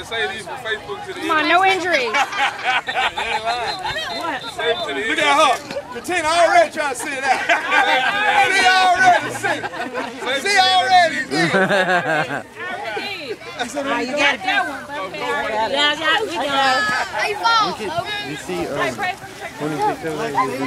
Come on, no injuries. What? Look at her. Katina already trying to sit it out. She already sit. She already did. you got that one. Yeah, yeah, we got Hey, fall. You see, um, 26